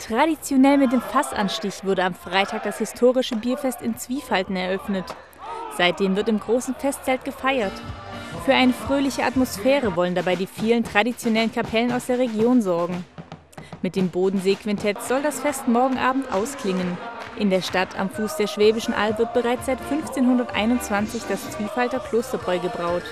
Traditionell mit dem Fassanstich wurde am Freitag das historische Bierfest in Zwiefalten eröffnet. Seitdem wird im großen Festzelt gefeiert. Für eine fröhliche Atmosphäre wollen dabei die vielen traditionellen Kapellen aus der Region sorgen. Mit dem Bodenseequintett soll das Fest morgen Abend ausklingen. In der Stadt am Fuß der Schwäbischen Alb wird bereits seit 1521 das Zwiefalter Klosterbräu gebraut.